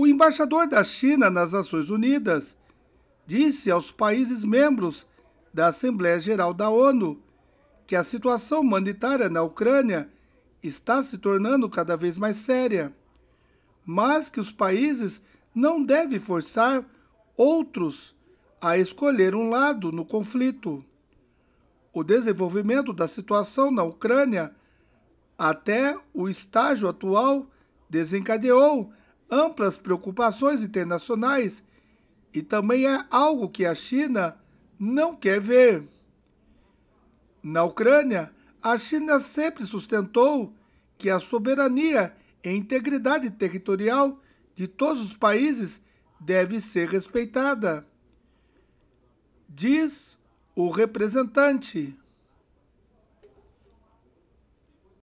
O embaixador da China nas Nações Unidas disse aos países membros da Assembleia Geral da ONU que a situação humanitária na Ucrânia está se tornando cada vez mais séria, mas que os países não devem forçar outros a escolher um lado no conflito. O desenvolvimento da situação na Ucrânia até o estágio atual desencadeou amplas preocupações internacionais e também é algo que a China não quer ver. Na Ucrânia, a China sempre sustentou que a soberania e integridade territorial de todos os países deve ser respeitada. Diz o representante.